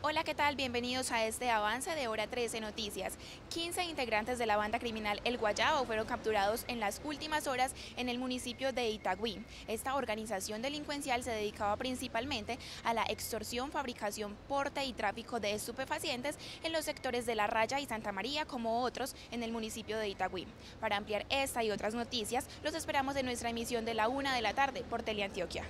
Hola, ¿qué tal? Bienvenidos a este avance de Hora 13 Noticias. 15 integrantes de la banda criminal El Guayabo fueron capturados en las últimas horas en el municipio de Itagüí. Esta organización delincuencial se dedicaba principalmente a la extorsión, fabricación, porte y tráfico de estupefacientes en los sectores de La Raya y Santa María, como otros en el municipio de Itagüí. Para ampliar esta y otras noticias, los esperamos en nuestra emisión de la una de la tarde por Teleantioquia.